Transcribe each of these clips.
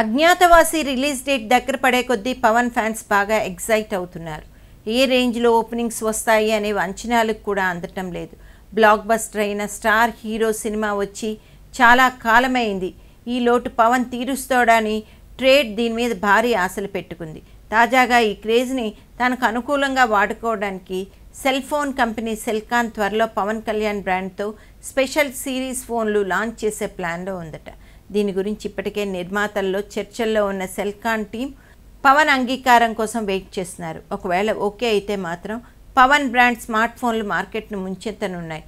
Agnyaathavaasi release date దగ్గర పడే కొద్దీ పవన్ ఫ్యాన్స్ బాగా ఎగ్జైట్ అవుతున్నారు. ఏ రేంజ్లో ఓపెనింగ్స్ వస్తాయి అనే అంచనాలకు కూడా అందటం లేదు. బ్లాక్ బస్టర్ అయిన స్టార్ హీరో సినిమా వచ్చి చాలా కాలమైంది. ఈ లోటు పవన్ తీరుస్తాడని ట్రేడ్ దీని మీద భారీ ఆశలు పెట్టుకుంది. తాజాగా ఈ క్రేజ్ని తనకు అనుకూలంగా వాడుకోవడానికి సెల్ ఫోన్ కంపెనీ సెల్కాన్ త్వరలో పవన్ కళ్యాణ్ బ్రాండ్తో స్పెషల్ సిరీస్ ఫోన్లు లాంచ్ చేసే ప్లాన్లో ఉందట. దీని గురించి ఇప్పటికే నిర్మాతల్లో చర్చల్లో ఉన్న సెల్కాన్ టీం పవన్ అంగీకారం కోసం వెయిట్ చేస్తున్నారు. ఒకవేళ ఓకే అయితే మాత్రం పవన్ బ్రాండ్ స్మార్ట్ ఫోన్లు మార్కెట్ను ముంచెత్తనున్నాయి.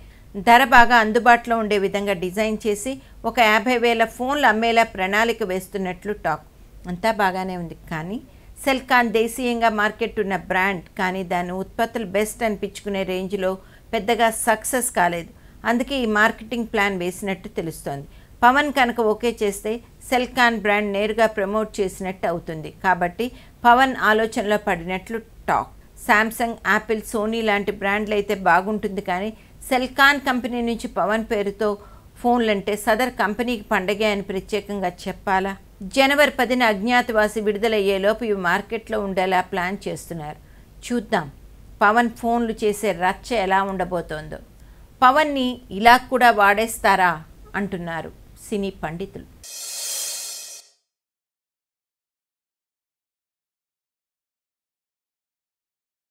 ధర బాగా అందుబాటులో ఉండే విధంగా డిజైన్ చేసి ఒక యాభై వేల ఫోన్లు అమ్మేలా ప్రణాళిక వేస్తున్నట్లు టాక్. అంతా బాగానే ఉంది కానీ సెల్కాన్ దేశీయంగా మార్కెట్ ఉన్న బ్రాండ్ కానీ దాని ఉత్పత్తులు బెస్ట్ అనిపించుకునే రేంజ్లో పెద్దగా సక్సెస్ కాలేదు. అందుకే ఈ మార్కెటింగ్ ప్లాన్ వేసినట్టు తెలుస్తోంది. పవన్ కనుక ఓకే చేస్తే సెల్కాన్ బ్రాండ్ నేరుగా ప్రమోట్ చేసినట్టు అవుతుంది. కాబట్టి పవన్ ఆలోచనలో పడినట్లు టాక్. శాంసంగ్ యాపిల్ సోనీ లాంటి బ్రాండ్లు అయితే బాగుంటుంది కానీ సెల్కాన్ కంపెనీ నుంచి పవన్ పేరుతో ఫోన్లంటే సదర్ కంపెనీకి పండగే అని ప్రత్యేకంగా చెప్పాలా? జనవరి పదిన అజ్ఞాతవాసి విడుదలయ్యేలోపు ఇవి మార్కెట్లో ఉండేలా ప్లాన్ చేస్తున్నారు. చూద్దాం. పవన్ ఫోన్లు చేసే రచ్చ ఎలా ఉండబోతోందో. పవన్ని ఇలా కూడా వాడేస్తారా? అంటున్నారు. సినీ పండితులు